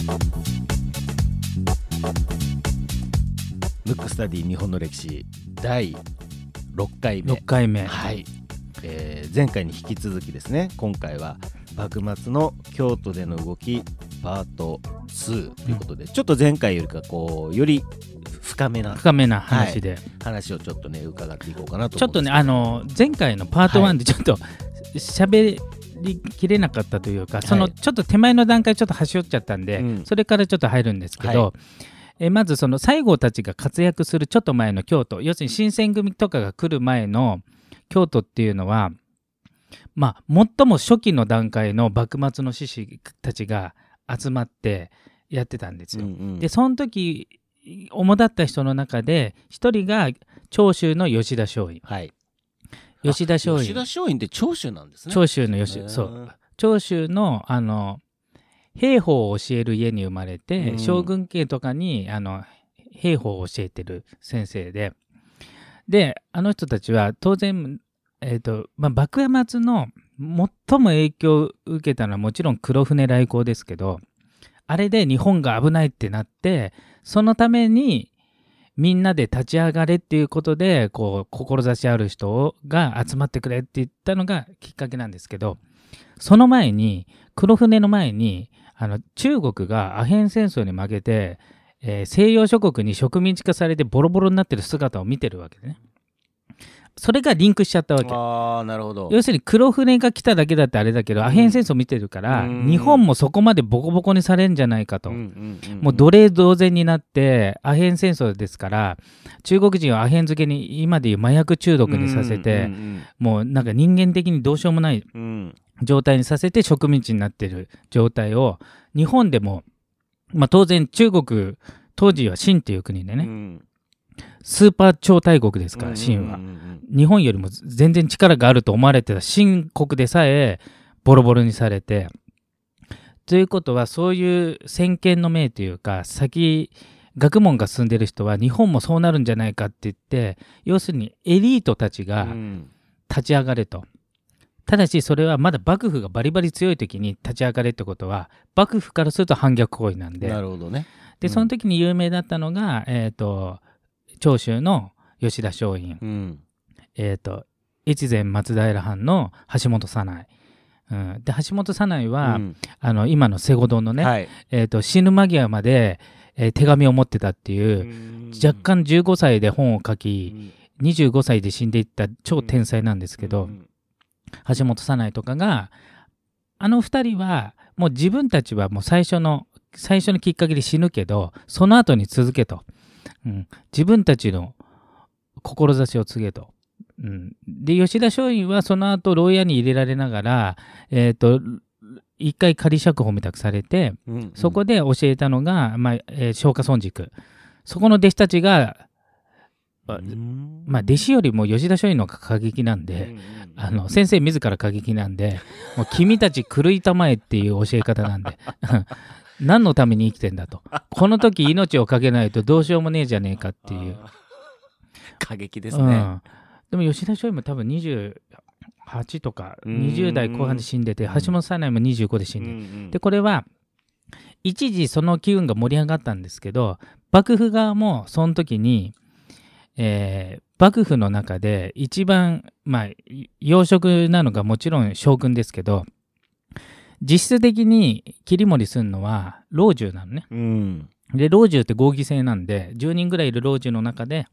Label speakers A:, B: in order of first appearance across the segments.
A: ムックスタディ日本の歴史第6回目。
B: 6回目。
A: はい、えー前回に引き続きですね。今回は幕末の京都での動きパート2ということで、ちょっと前回よりかこうより深めな
B: 深めな話で、
A: 話をちょっとね伺っていこうかなと
B: ちょっとねあの前回のパート1でちょっと喋りきれなかったというか、そのちょっと手前の段階ちょっと端折っちゃったんで、
A: うん。
B: それからちょっと入るんですけど、
A: は
B: えまずその西郷たちが活躍するちょっと前の京都。要するに新選組とかが来る前の京都っていうのはまあ最も初期の段階の幕末の志士たちが集まってやってたんですよ。
A: うんうん。
B: でその時主だった人の中で一人が長州の吉田松陰。
A: はい
B: 吉田松陰。
A: 吉田松陰って長州なんですね。
B: 長州の吉そう。長州のあの兵法を教える家に生まれて、
A: うん。
B: 将軍家とかにあの兵法を教えてる先生で。であの人たちは当然、えーとまあ、幕末の最も影響を受けたのはもちろん黒船来航ですけどあれで日本が危ないってなってそのためにみんなで立ち上がれっていうことでこう志ある人が集まってくれって言ったのがきっかけなんですけどその前に黒船の前にあの中国がアヘン戦争に負けて、えー西洋諸国に植民地化されてボロボロになってる姿を見てるわけでね。それがリンクしちゃったわけ。
A: ああなるほど。
B: 要するに黒船が来ただけだってあれだけど、アヘン戦争見てるから、
A: うん。
B: 日本もそこまでボコボコにされんじゃないかと。もう奴隷同然になって、アヘン戦争ですから、中国人をアヘン漬けに今でいう麻薬中毒にさせて、もうなんか人間的にどうしようもない状態にさせて植民地になってる状態を日本でも、まあ、当然中国当時は清っていう国でね、
A: うん
B: スーパー超大国ですから清は、日本よりも全然力があると思われてた清国でさえボロボロにされて。ということはそういう先見の明というか先学問が進んでる人は日本もそうなるんじゃないかって言って要するにエリートたちが、
A: うん。
B: 立ち上がれと。ただしそれはまだ幕府がバリバリ強い時に立ち上がれってことは幕府からすると反逆行為なんで。
A: なるほどね。うん
B: でその時に有名だったのが、えー、と長州の吉田松陰、
A: うん。
B: えー、と越前松平藩の橋本早苗、うん、で橋本早苗は、
A: うん。
B: あの今の瀬古堂のね、
A: はい。
B: えー、と死ぬ間際まで、えー手紙を持ってたっていう、若干15歳で本を書き、25歳で死んでいった超天才なんですけど、
A: うん。
B: 橋本早苗とかがあの2人はもう自分たちはもう最初の最初のきっかけで死ぬけどその後に続けと、うん、自分たちの志を告げと。うん、で吉田松陰はその後牢屋に入れられながら、えー、と一回仮釈放みたくされて
A: うん
B: そこで教えたのが、まあえー松下村塾。そこの弟子たちが、まあ、弟子よりも吉田松陰の過激なんで、
A: うんうん。
B: あの先生自ら過激なんで、もう君たち狂いたまえっていう教え方なんで、何のために生きてんだと。この時命をかけないとどうしようもねえじゃねえかっていう。
A: 過激ですね
B: うん、でも吉田松陰も多分28とか
A: うん
B: 20代後半で死んでて、
A: うん
B: 橋本早苗も25で死んでる。
A: ん
B: で、これは一時その機運が盛り上がったんですけど、幕府側もその時に、えー幕府の中で一番、まあ、要職なのがもちろん将軍ですけど、実質的に切り盛りするのは老中なのね。
A: うん
B: で、老中って合議制なんで、10人ぐらいいる老中の中で、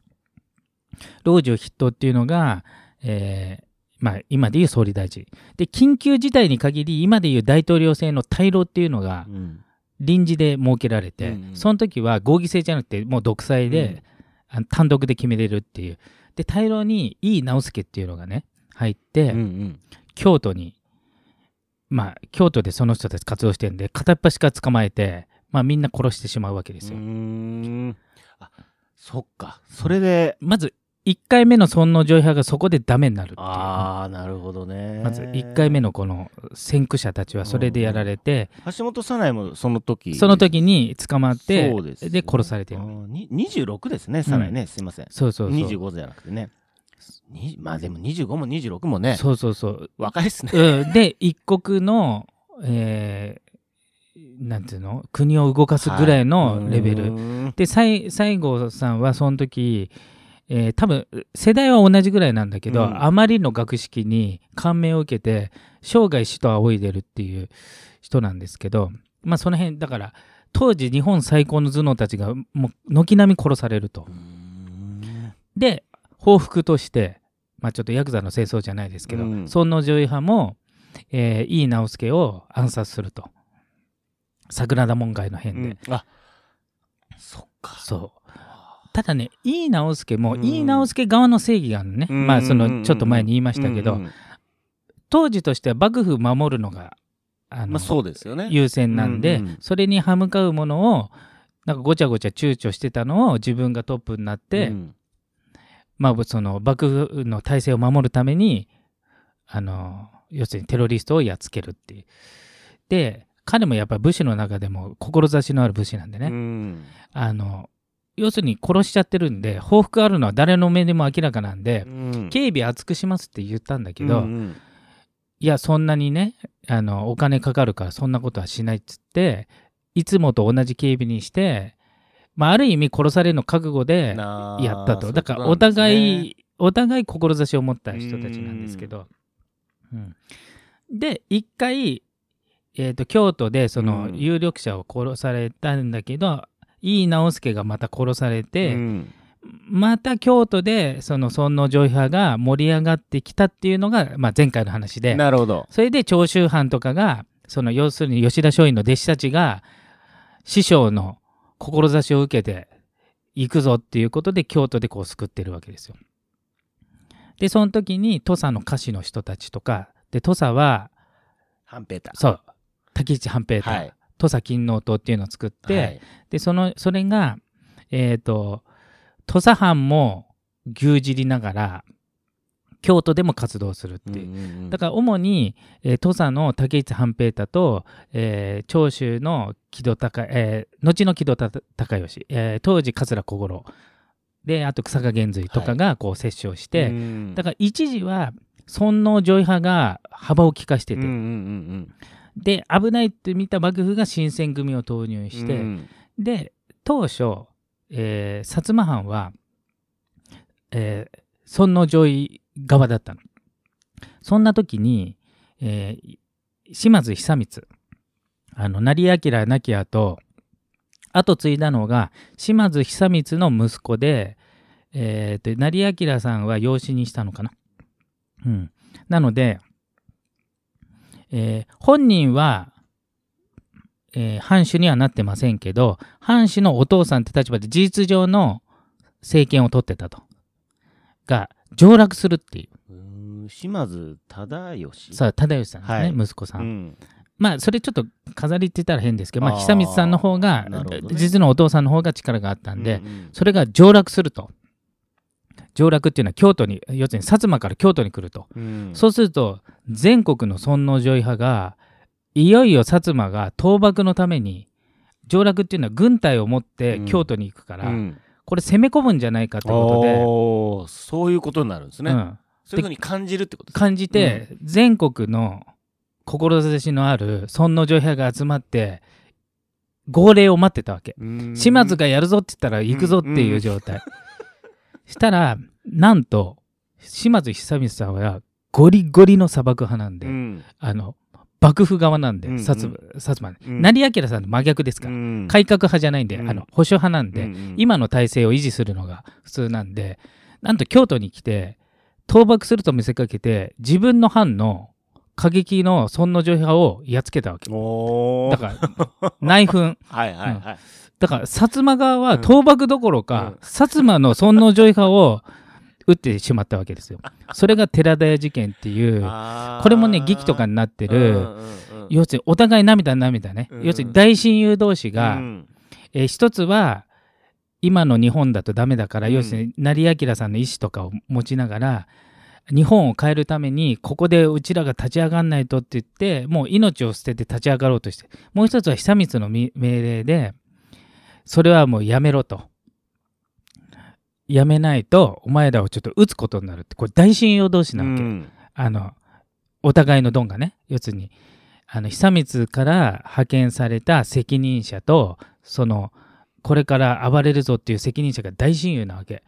B: 老中筆頭っていうのが、えーまあ、今でいう総理大臣。で、緊急事態に限り、今でいう大統領制の大老っていうのが
A: うん
B: 臨時で設けられて、
A: うんうん
B: その時は合議制じゃなくて、もう独裁で、あの単独で決めれるっていう。で、大老に井伊直弼っていうのがね、入って、
A: うんうん
B: 京都に、まあ、京都でその人たち活動してるんで、片っ端から捕まえて、まあ、みんな殺してしまうわけですよ。
A: うーん。あそっか。それで。
B: まず、1回目の尊王攘夷派がそこでダメになるっていう。
A: ああなるほどね。
B: まず1回目のこの先駆者たちはそれでやられて、
A: 橋本早苗もその時。
B: その時に捕まって、
A: です
B: で殺されてる。
A: あ。ーに26ですね早苗ね、すいません。
B: そうそうそう。
A: 25じゃなくてね。にまあでも25も26もね
B: そうそうそう。
A: 若いっすね。
B: うん、で、一国の、えーなんていうの？国を動かすぐらいのレベル、
A: ル
B: で西西郷さんはその時、えー多分世代は同じぐらいなんだけど、
A: うん。
B: あまりの学識に感銘を受けて生涯死と仰いでるっていう人なんですけどまあその辺だから当時日本最高の頭脳たちがもう軒並み殺されると。で報復として、まあ、ちょっとヤクザの戦争じゃないですけど、
A: うん。
B: 尊王攘夷派も、えー井伊直弼を暗殺すると。桜田門外の変で、
A: あそっか。
B: そう。ただね井伊直弼も
A: うん。
B: 井伊直弼側の正義があるのね、まあそのちょっと前に言いましたけど、
A: うん。うん
B: 当時としては幕府を守るのがあの、
A: まあそうですよね。
B: 優先なんで、
A: うんうん。
B: それに歯向かうものをなんかごちゃごちゃ躊躇してたのを自分がトップになって、
A: うん
B: まあ、その幕府の体制を守るためにあの要するにテロリストをやっつけるっていう。で彼もやっぱり武士の中でも志のある武士なんでね、
A: うん。
B: あの要するに殺しちゃってるんで報復あるのは誰の目でも明らかなんで、
A: うん。
B: 警備厚くしますって言ったんだけど、
A: うんうん。
B: いやそんなにねあのお金かかるからそんなことはしないっつっていつもと同じ警備にして、まあ、ある意味殺されるの覚悟でやったと。だからお互い、お互い志を持った人たちなんですけど。うん。で、一回、えーと、京都でその
A: うん。
B: 有力者を殺されたんだけど、井伊直弼がまた殺されて、
A: うん。
B: また京都でその尊王攘夷派が盛り上がってきたっていうのが、まあ、前回の話で、
A: なるほど。
B: それで長州藩とかが、その要するに吉田松陰の弟子たちが、師匠の志を受けて行くぞっていうことで京都でこう救ってるわけですよ。で、その時に土佐の歌手の人たちとか、で、土佐は、
A: 半ペーター
B: そう、滝市半平太、
A: はい。
B: 土佐勤王党っていうのを作って、
A: はい。
B: で、その、それが、えっ、と、土佐藩も牛耳りながら、京都でも活動するっていう。
A: うんうんうん。
B: だから主に、えー土佐の竹市半平太と、えー長州の木戸孝、えー後の木戸孝義、えー当時桂小五郎。であと草加源瑞とかがこう折衝して、
A: うん。
B: だから一時は尊王攘夷派が幅を利かしてて、
A: うんうんうん
B: で危ないって見た幕府が新選組を投入
A: うん
B: して、
A: うん。
B: で当初、えー薩摩藩は、えー尊王攘夷側だったの。そんな時に、えー島津久光あの成明亡き後後継いだのが島津久光の息子で、えーと成明さんは養子にしたのかな。うん、なので、えー本人はえー藩主にはなってませんけど藩主のお父さんって立場で事実上の政権を取ってたとが上洛するっていう。
A: うん島津忠義？
B: さあ忠義さんですね、
A: はい。
B: 息子さん、
A: うん。
B: まあそれちょっと飾りって言ったら変ですけど、まあ、久光さんの方が、
A: ね。
B: 実のお父さんの方が力があったんで、
A: うんうん
B: それが上洛すると。上洛っていうのは京都に要するに薩摩から京都に来ると、
A: うん。
B: そうすると全国の尊王攘夷派がいよいよ薩摩が倒幕のために上洛っていうのは軍隊を持って京都に行くから、
A: うん
B: これ攻め込むんじゃないかってことで、
A: そういうことになるんですね、
B: うん。
A: そういうふうに感じるってこと
B: 感じて、全国の志のある尊王攘夷派が集まって号令を待ってたわけ。
A: うん。
B: 島津がやるぞって言ったら行くぞっていう状態。したらなんと島津久光さんはゴリゴリの砂漠派なんで、
A: うん。
B: あの幕府側なんで、
A: うんうん。
B: 薩摩薩摩ね。
A: うん。
B: 成明さんと真逆ですか？ら、
A: うん。
B: 改革派じゃないんで、
A: うん。
B: あの保守派なんで、
A: うんうん
B: 今の体制を維持するのが普通なんでなんと京都に来て倒幕すると見せかけて自分の藩の過激の尊王攘夷派をやっつけたわけ。だから内紛。
A: はいはいはい、
B: だから薩摩側は
A: うん。
B: 倒幕どころか、
A: うん。
B: 薩摩の尊王攘夷派を撃ってしまったわけですよ。それが寺田屋事件っていうこれもね劇とかになってる、
A: うんうんうん
B: 要するにお互い涙涙ね、
A: うん。
B: 要するに大親友同士が、
A: うん。
B: えー一つは今の日本だとダメだから、
A: うん。
B: 要するに成明さんの意思とかを持ちながら日本を変えるためにここでうちらが立ち上がんないとって言ってもう命を捨てて立ち上がろうとしてもう一つは久光のみ命令でそれはもうやめろとやめないとお前らをちょっと撃つことになるってこれ大親友同士なわけ、
A: うん
B: あのお互いのドンがね要するにあの久光から派遣された責任者とそのこれから暴れるぞっていう責任者が大親友なわけ。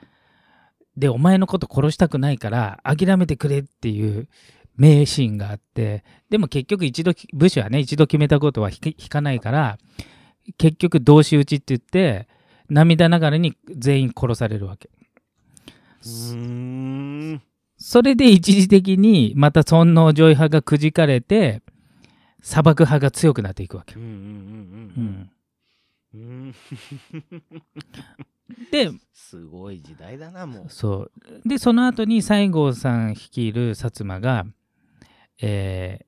B: でお前のこと殺したくないから諦めてくれっていう名シーンがあってでも結局一度武士はね一度決めたことは引かないから結局同士討ちって言って涙ながらに全員殺されるわけ。それで一時的にまた尊王攘夷派がくじかれて砂漠派が強くなっていくわけ。
A: ですごい時代だなも
B: う。そう。でその後に西郷さん率いる薩摩が、え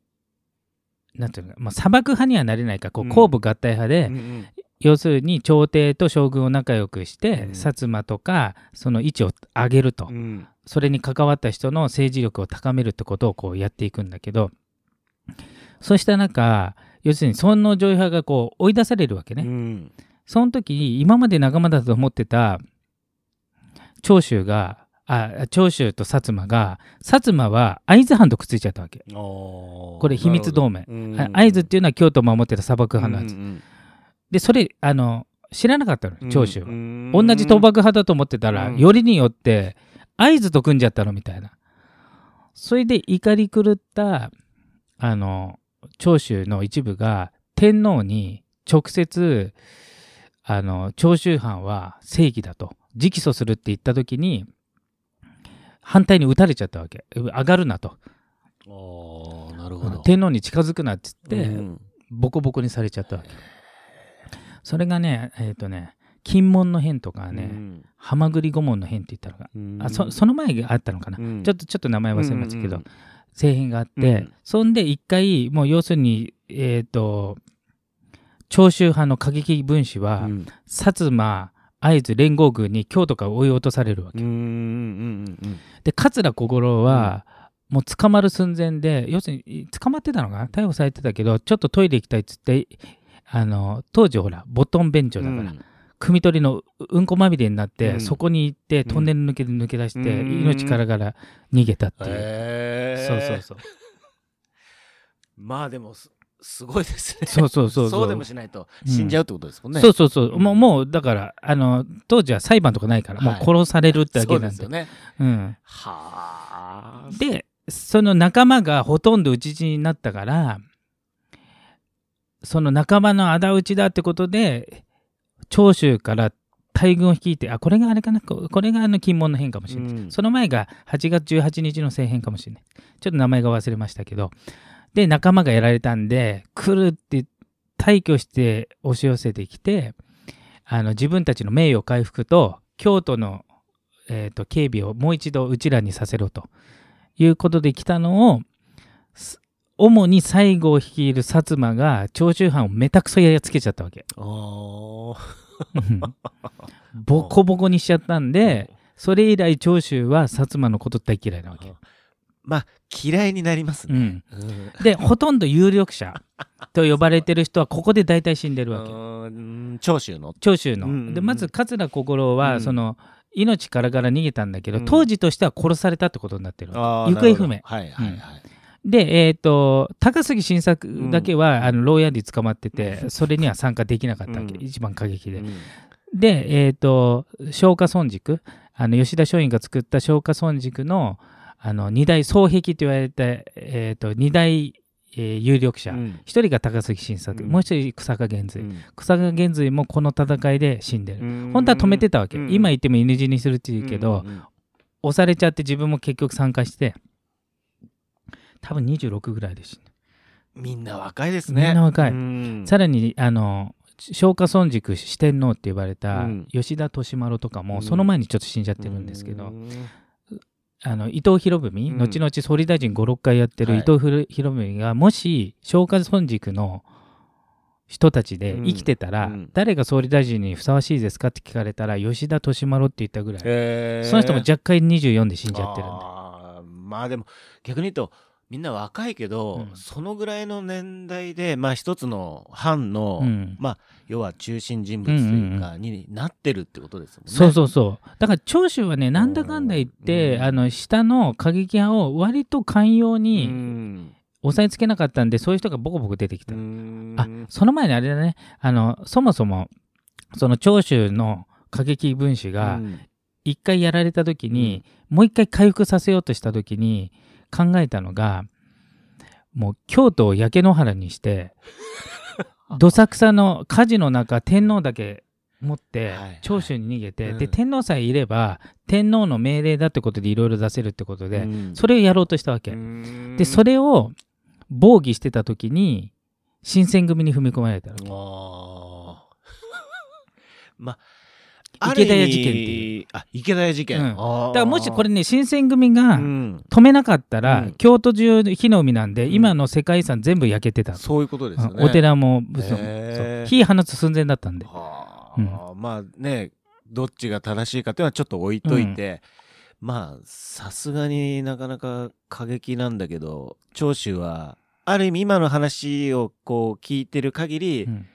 B: ー、なんていうのまあ、砂漠派にはなれないかこう後部合体派で、うんうんうん要するに朝廷と将軍を仲良くして、うん、薩摩とかその位置を上げると、うん、それに関わった人の政治力を高めるってことをこうやっていくんだけどそうした中要するに尊王攘夷派がこう追い出されるわけね、うん、その時に今まで仲間だと思ってた長州があ長州と薩摩が薩摩は会津藩とくっついちゃったわけ。これ秘密同盟。会津っていうのは京都を守ってた砂漠派のやつ、うんうんで、それ、あの、知らなかったの、長州は。同じ倒幕派だと思ってたら、よりによって、合図と組んじゃったのみたいな。それで怒り狂った、あの、長州の一部が、天皇に直接、あの、長州藩は正義だと、直訴するって言った時に、反対に打たれちゃったわけ。上がるなと。
A: なるほど
B: 天皇に近づくなって言って、ボコボコにされちゃったわけ。それがね、えっ、ー、とね、金門の変とかね、うん、ハマグリ御門の変って言ったのが、うん、あそその前があったのかな、うん、ちょっとちょっと名前忘れましたけど、政変があって、そんで一回もう要するにえっ、ー、と長州派の過激分子は、薩摩会津連合軍に京都から追い落とされるわけ。で桂小五郎は、もう捕まる寸前で要するに捕まってたのかな？逮捕されてたけどちょっとトイレ行きたいっつってあの当時ほらボトン便所だから、うん、汲み取りのうんこまみれになって、うん、そこに行ってトンネル抜け抜け出して、うん、命からがら逃げたっていう、
A: え
B: ー、そうそうそう。
A: まあでもすごいですね。
B: そうそうそう
A: そう。でもしないと死んじゃうってことですもんね、
B: そうそうそう、もうもうだからあの当時は裁判とかないから、もう殺されるってだけなんで、ですよ
A: ね、
B: うん、
A: は
B: あ。でその仲間がほとんど討ち死になったからその仲間の仇討ちだってことで、長州から大軍を率いて、あ、これがあれかな、これがあの金門の変かもしれない、うん、その前が8月18日の政変かもしれない。ちょっと名前が忘れましたけど、で、仲間がやられたんで、来るって退去して押し寄せてきて、あの自分たちの名誉回復と、京都の、えーと警備をもう一度うちらにさせろということで来たのを、主に西郷率いる薩摩が長州藩をめたくそややつけちゃったわけ。ボコボコにしちゃったんで、それ以来長州は薩摩のこと大嫌いなわけ。
A: まあ嫌いになりますね。
B: うん、でほとんど有力者 と呼ばれてる人はここで大体死んでるわけ。
A: 長州の
B: 長州の。うんうん、でまず桂小五郎は、その命からがら逃げたんだけど、当時としては殺されたってことになってる行方不明。
A: はいはいはい。
B: で、えっ、ー、と、高杉晋作だけは、うん、あの牢屋に捕まってて、それには参加できなかったわけ、うん、一番過激で。うん、で、えっ、ー、と、松下村塾、あの吉田松陰が作った松下村塾のあの二大双璧と言われた、えーと、二大、えー、有力者、一、人が高杉晋作、もう一人草加源瑞、草加源瑞もこの戦いで死んでる、本当は止めてたわけ、今言っても N 字にするっていうけど、押されちゃって自分も結局参加して。多分26ぐらいです、
A: みんな若いですね。
B: みんな若い。さらに、あの、松下村塾四天王って呼ばれた吉田利丸とかも、その前にちょっと死んじゃってるんですけど、あの伊藤博文、後々総理大臣56回やってる伊藤博文が、もし松下村塾の人たちで生きてたら、誰が総理大臣にふさわしいですかって聞かれたら吉田利丸って言ったぐらい、えー、その人も若干24で死んじゃってるんで。
A: まあでも逆に言うとみんな若いけど、うん、そのぐらいの年代で、まあ、一つの藩の、うん、まあ、要は中心人物というか、になってるってことですもんね。
B: そうそうそう。だから長州はね、なんだかんだ言って、あの下の過激派を割と寛容に押さえつけなかったんでそういう人がボコボコ出てきた、あその前にあれだね。あのそもそもその長州の過激分子が
A: うん。
B: 一回やられた時に、もう一回回復させようとした時に考えたのがもう京都を焼け野原にして どさくさの火事の中天皇だけ持って
A: はい
B: 長州に逃げて、
A: うん。
B: で天皇さえいれば天皇の命令だってことでいろいろ出せるってことで、
A: うん。
B: それをやろうとしたわけ。でそれを防御してた時に新選組に踏み込まれたわけ。
A: ま
B: 池田屋事件って
A: いうあ池田屋事件、
B: うん。だからもしこれね新選組が
A: うん。
B: 止めなかったら、
A: うん。
B: 京都中火の海なんで、
A: うん。
B: 今の世界遺産全部焼けてたの、
A: そういうことですよね。
B: うん。お寺も火放つ寸前だったんで。
A: はあ、まあねどっちが正しいかっていうのはちょっと置いといて、まあさすがになかなか過激なんだけど長州はある意味今の話をこう聞いてる限り、
B: うん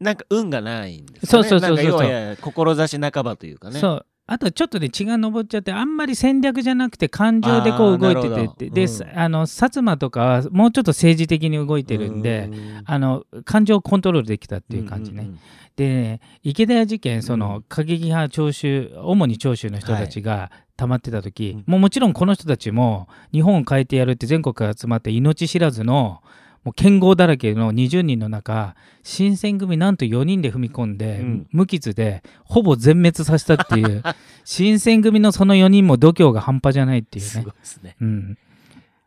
A: なんか運がないんですよね。
B: そうそうそうそう。
A: 志半ばというかね。
B: そう。あとちょっとね血が上っちゃってあんまり戦略じゃなくて感情でこう動いててって。で、
A: うん。
B: あの薩摩とかはもうちょっと政治的に動いてるんで、
A: うん。
B: あの感情をコントロールできたっていう感じね。
A: んんん。
B: でね池田屋事件そうの
A: ん。
B: 過激派長州主に長州の人たちが溜まってた時、
A: うん。
B: もうもちろんこの人たちも日本を変えてやるって全国から集まって命知らずのもう剣豪だらけの20人の中新選組なんと4人で踏み込んで、
A: うん。
B: 無傷でほぼ全滅させたっていう。新選組のその4人も度胸が半端じゃないっていう
A: す
B: ね。
A: ごいですね。
B: うん、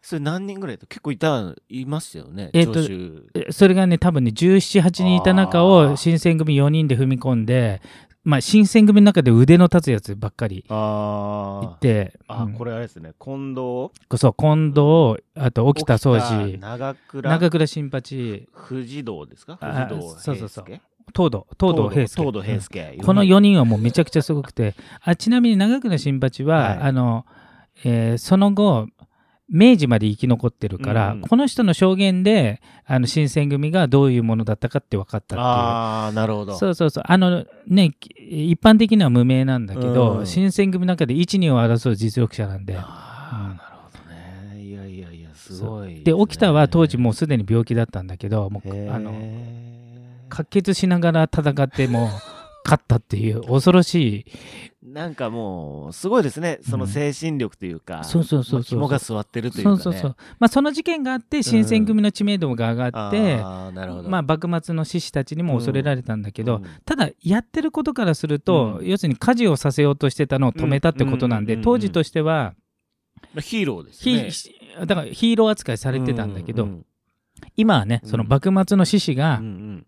A: それ何人ぐらいと結構いたいますよね？
B: えっとそれがね多分ね1718人いた中
A: あ
B: を
A: ー。
B: 新選組4人で踏み込んで、まあ、新選組の中で腕の立つやつばっかり
A: あ
B: いて
A: あ、
B: うん。
A: これあれですね。近藤？
B: そう近藤あと沖田総司。
A: 長倉？
B: 長倉新八。
A: 藤堂ですか？
B: あ
A: 藤堂
B: そうそうそう。東堂東堂平介。
A: 東堂平介、
B: この4人はもうめちゃくちゃすごくて。あちなみに長倉新八は、
A: はい。
B: あのえーその後明治まで生き残ってるから、
A: うん。
B: この人の証言であの新選組がどういうものだったかって分かったっていう。
A: ああなるほど。
B: そうそうそう。あのね一般的には無名なんだけど、
A: うん。
B: 新選組の中で一二を争う実力者なんで。うん
A: あーなるほどね。いやいやいやすごい。
B: で沖田は当時もうすでに病気だったんだけどもうあの滑血しながら戦っても勝ったっていう恐ろしい。
A: なんかもうすごいですね。その精神力というか、
B: そうそうそうそう。
A: まあ肝が据わってるというか、ね、
B: そうそうそう。まあその事件があって新選組の知名度が上がって、
A: あーなるほど。
B: まあ幕末の志士たちにも恐れられたんだけど、
A: うん。
B: ただやってることからすると、
A: うん。
B: 要するに火事をさせようとしてたのを止めたってことなんで、
A: うん
B: 当時としては、
A: まあヒーローです
B: ヒ
A: ね
B: だからヒーロー扱いされてたんだけど、
A: うんうん
B: 今はね
A: うん。
B: その幕末の志士が
A: うんうん。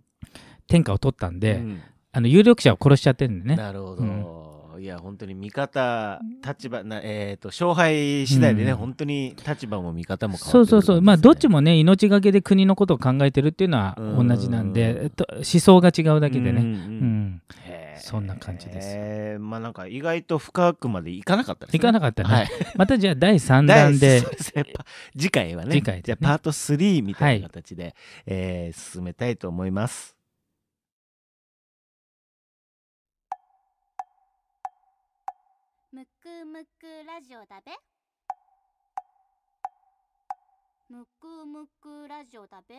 B: 天下を取ったんで、
A: うん
B: あの有力者を殺しちゃってるんでね。
A: なるほど、いや本当に味方立場なえっ、と勝敗次第でね、
B: うん。
A: 本当に立場も味方も変わってくる
B: そうそうそう、まあどっち
A: も
B: もね命がけで国のことを考えてるっていうのは
A: うん。
B: 同じなんで、えっと思想が違うだけでね、
A: うん
B: そんな感じです。
A: まあなんか意外と深くまでいかなかったですね。
B: いかなかったね、
A: はい。
B: またじゃあ第3
A: 第
B: 弾で
A: 次回はね。
B: 次回ね。
A: じゃあパート3みたいな形で、えー進めたいと思います
C: むくラジオだべ。むくむくラジオだべ。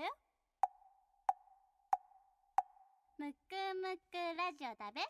C: むくむくラジオだべ。